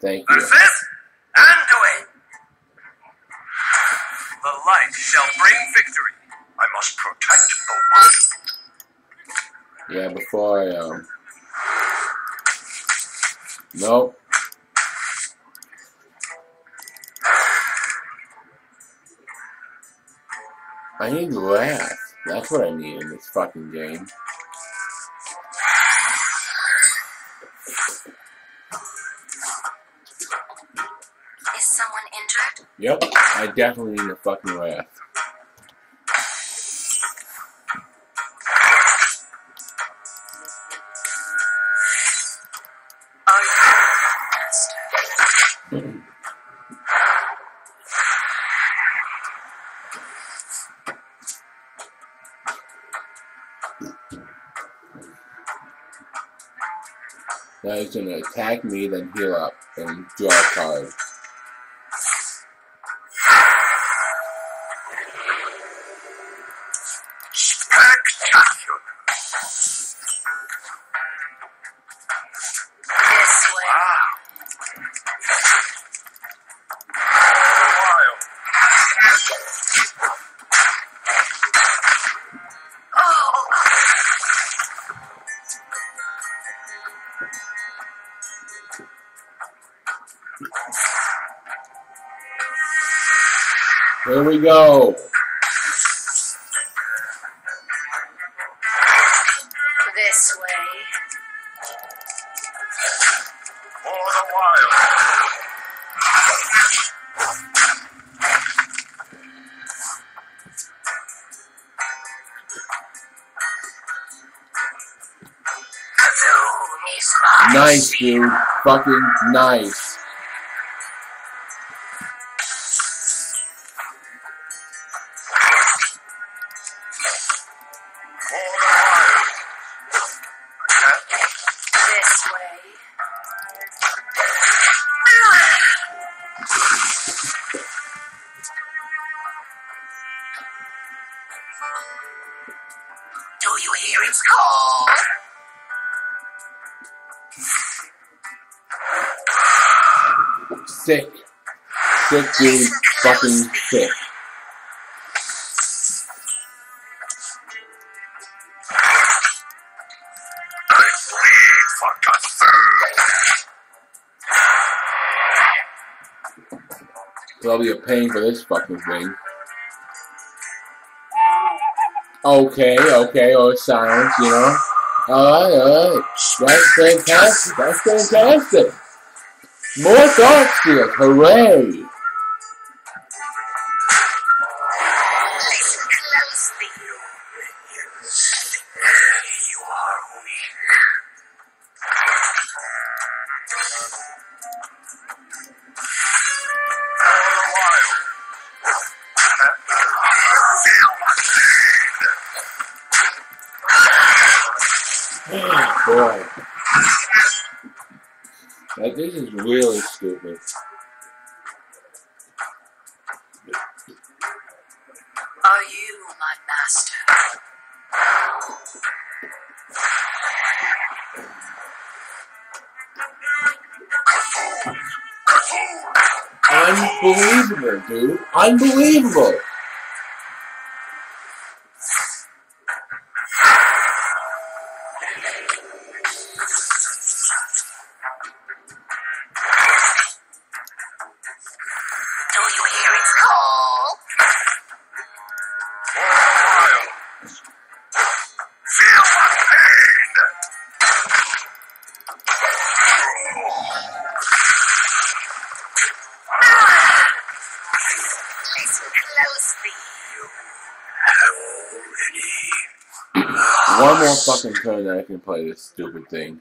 Thank you. Persist and do it. The light shall bring victory. I must protect the one. Yeah, before I, um... Nope. I need wrath. That's what I need in this fucking game. Yep, I definitely need a fucking. Are? Now he's gonna attack me, then heal up, and draw a card. Spectacular. This way. Wild. Oh, Here we go. For the wild. Doom is my Nice, dude. Fucking nice. For the Hear its call? Sick. Sick, dude. Fucking sick. There'll be a pain for this fucking thing. Okay, okay, oh, or silence, you know. Alright, alright. That's fantastic. That's fantastic. More Thoughtsteals. Hooray. Like, this is really stupid. Are you my master? Unbelievable, dude. Unbelievable. More fucking turn that I can play this stupid thing.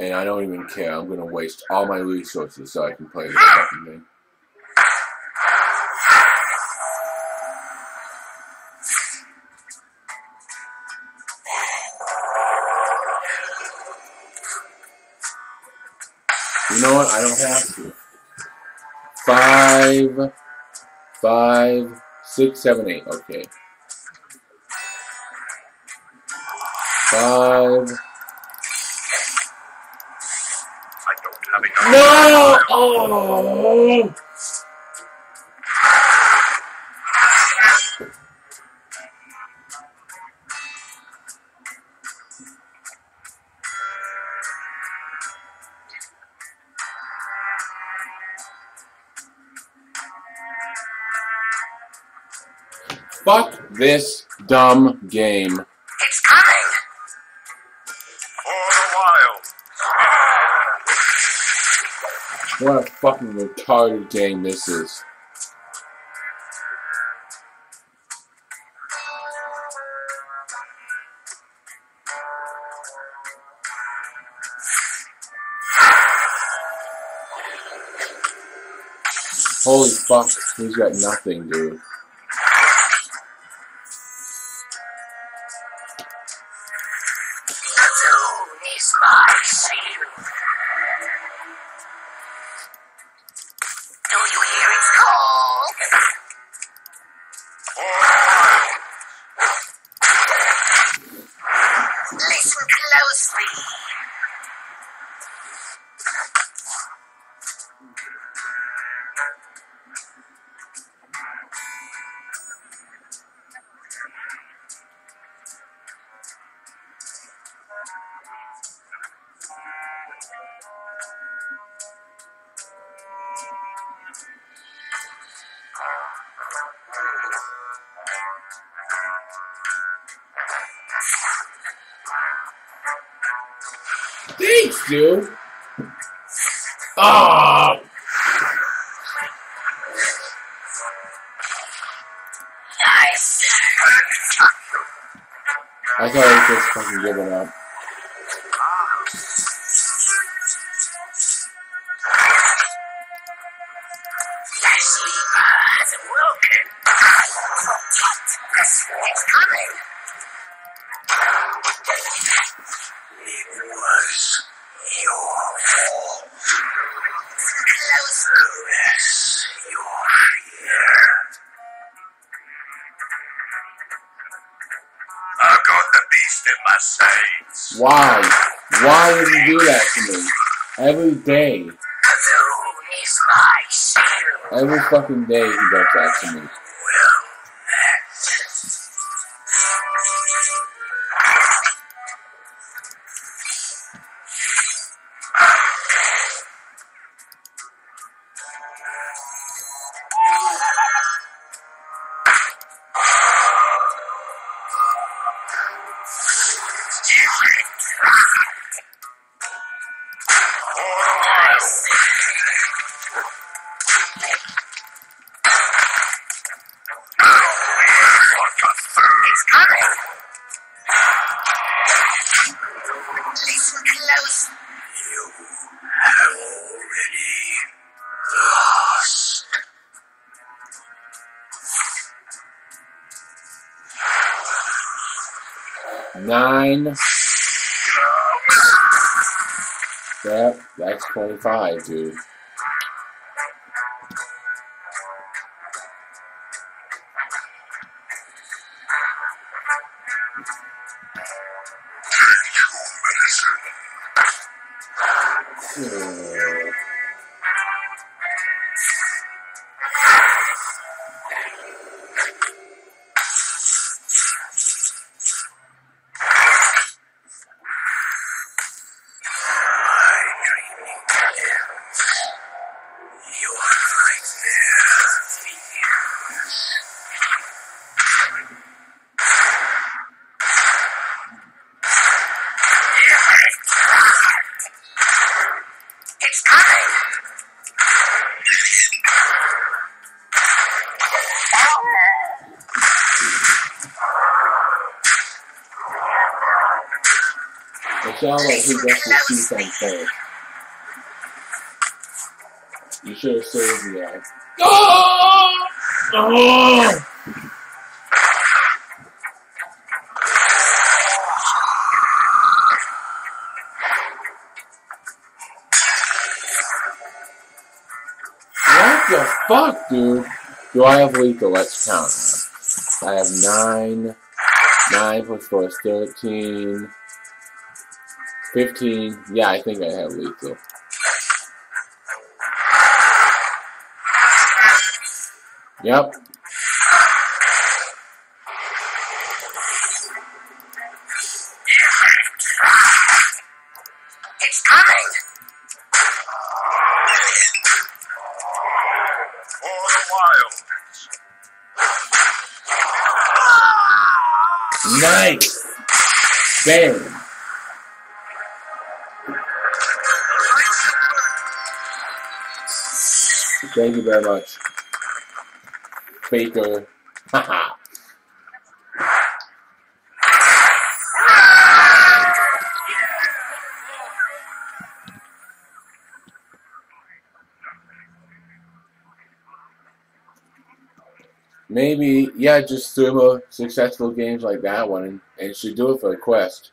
And I don't even care. I'm gonna waste all my resources so I can play this fucking thing. You know what? I don't have to five, five, six, seven, eight. Okay. Five. No! Oh! This dumb game. It's coming! For the wild. What a fucking retarded game this is. Holy fuck, he's got nothing, dude. Listen closely. Thanks, dude. Ah! Nice. I thought he was just fucking giving up. The sleeper has awoken. It's coming. It was your fault. Close. Your fear. I've got the beast in my sights. Why? Why would you do that to me? Every day. Soon is my shield. Every fucking day he does that to me. Close. You have already lost. Nine. Yep, that's 25, dude. It sounds he gets teeth on first. You should have saved the guy. Oh! Oh! What the fuck, dude? Do I have lethal? Let's count. I have nine. Nine plus four is thirteen. 15. Yeah, I think I have lethal. Yep. It's coming. For the wild. Nice. Bam. Thank you very much. Faker. Haha. Maybe, yeah, just a successful games like that one and, and should do it for a quest.